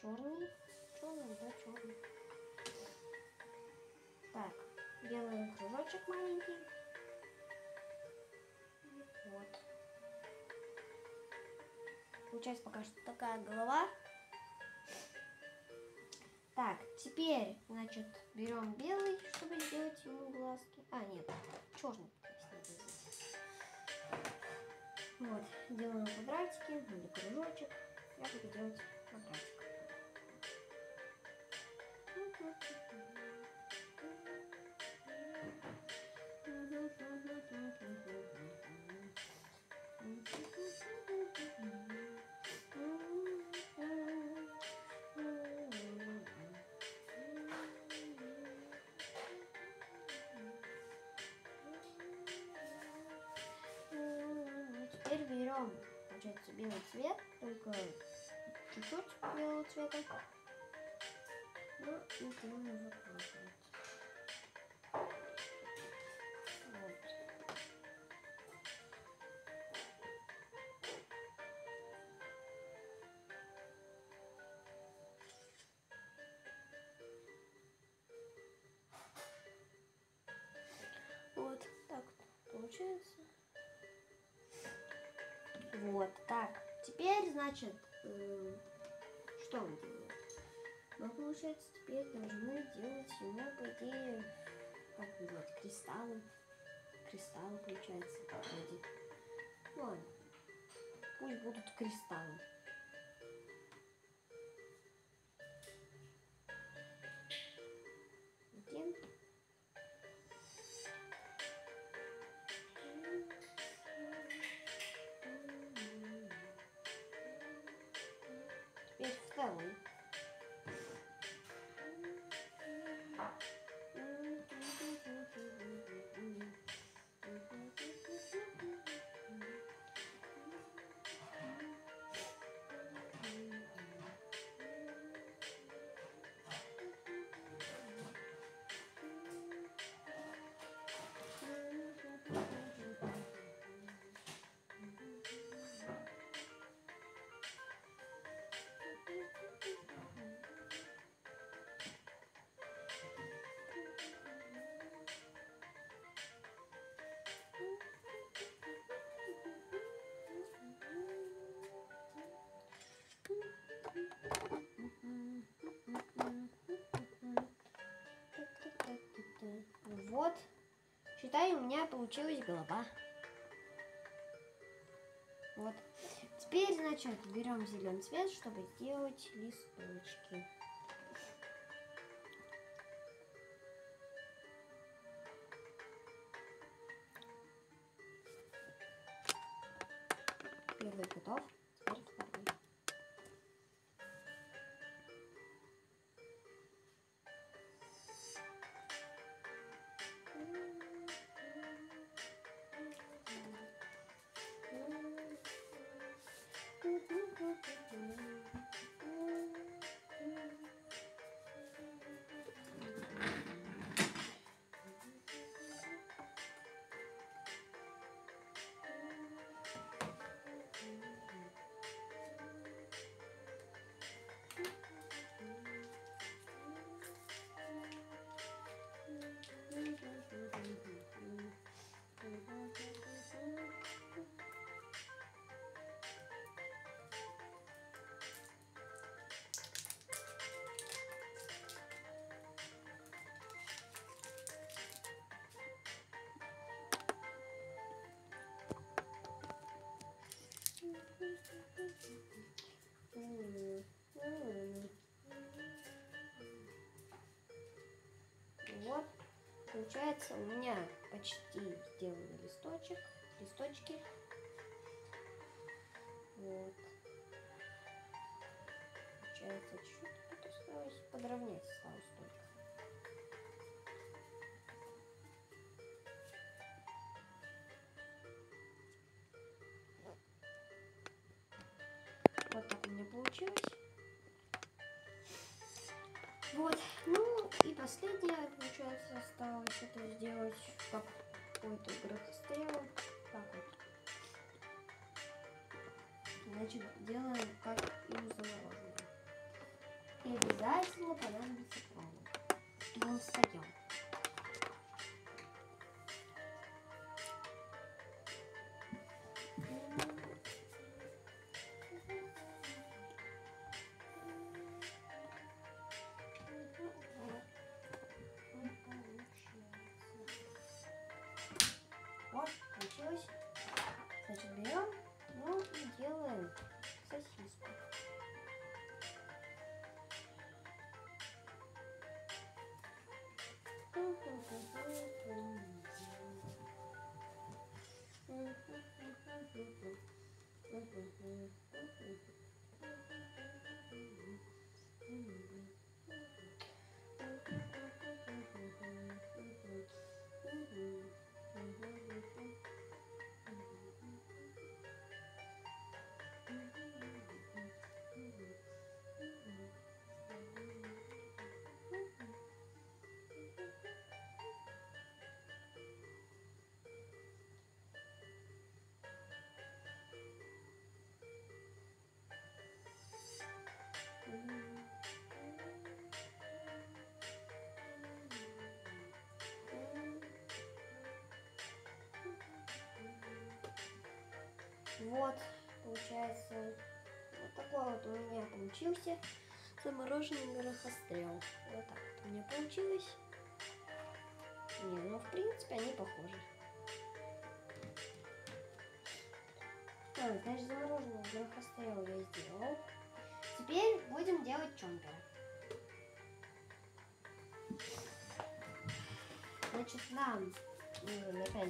черный. Так, делаем кружочек маленький. Вот. Получается пока что такая голова. Так, теперь, значит, берем белый, чтобы сделать ему глазки. А, нет, черный. Вот, делаем квадратики или кружочек. Я буду делать квадратик. Теперь берем, получается, белый цвет, только чуть-чуть белого цвета. Ну делаем вот так вот. Вот. Вот так получается. Вот, так. Теперь, значит, э, что мы делаем? Мы, получается, теперь должны делать ему, по идее, как назвать, кристаллы. Кристаллы, получается, вроде. Ну, ладно. Пусть будут кристаллы. Один. Теперь второй. Вот. Считай, у меня получилась голова. Вот. Теперь, значит, берем зеленый цвет, чтобы сделать листочки. Первый готов. Получается, у меня почти сделаны листочек, листочки. Вот. Получается, чуть-чуть осталось подровнять осталось только. Вот так у меня получилось. Вот, ну и последнее, получается, осталось это сделать как какой-то грохострел. Так вот. Значит, делаем как им заложено. И обязательно понадобится провод, чтобы он получилось. Значит, берем, ну и делаем сосиску. Вот, получается, вот такой вот у меня получился замороженный горохострел. Вот так вот у меня получилось. Не, ну в принципе они похожи. Так, значит, замороженный горохострел я сделал. Теперь будем делать чомпера. Значит, нам нужен опять